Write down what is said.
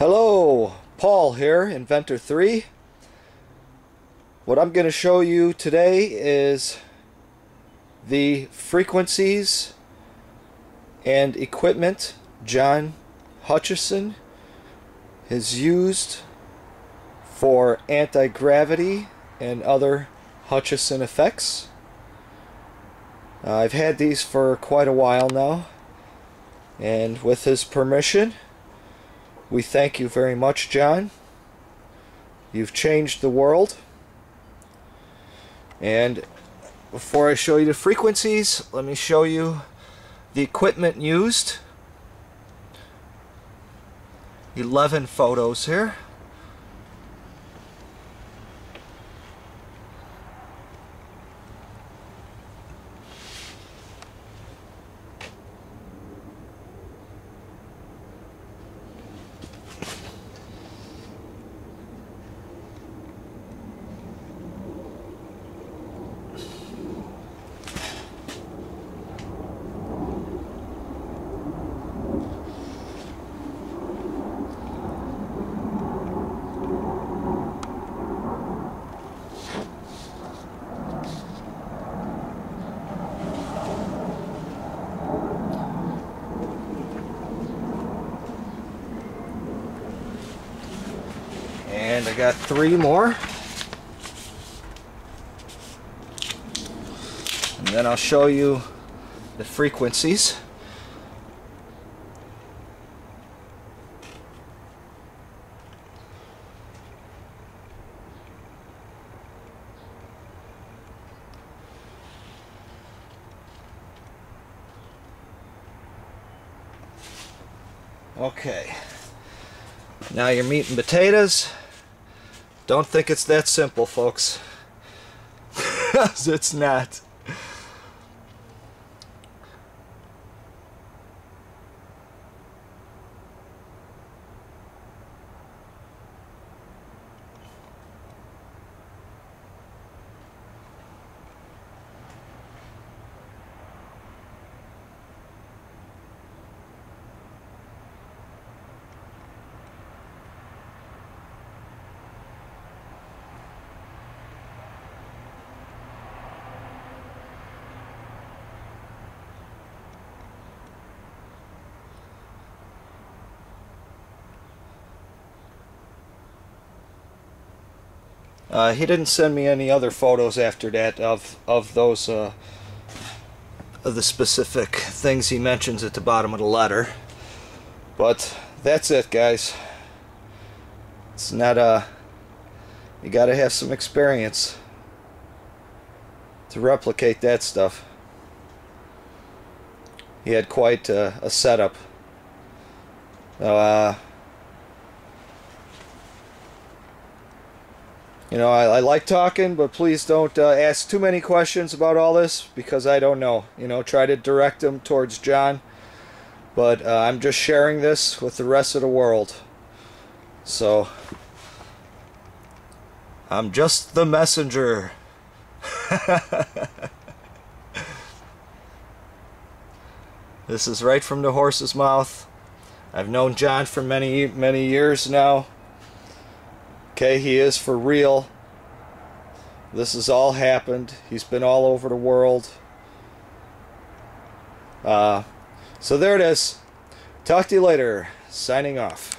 Hello, Paul here, Inventor 3. What I'm going to show you today is the frequencies and equipment John Hutchison has used for anti-gravity and other Hutchison effects. Uh, I've had these for quite a while now and with his permission we thank you very much, John. You've changed the world. And before I show you the frequencies, let me show you the equipment used. 11 photos here. And I got three more. And then I'll show you the frequencies. Okay. Now your meat and potatoes. Don't think it's that simple, folks. it's not. Uh, he didn't send me any other photos after that of of those uh, of the specific things he mentions at the bottom of the letter. But that's it, guys. It's not a. Uh, you got to have some experience to replicate that stuff. He had quite a, a setup. Uh, You know, I, I, like talking, but please don't uh, ask too many questions about all this because I don't know. You know, try to direct them towards John. But uh, I'm just sharing this with the rest of the world. So, I'm just the messenger. this is right from the horse's mouth. I've known John for many, many years now. Okay, he is for real. This has all happened. He's been all over the world. Uh, so there it is. Talk to you later. Signing off.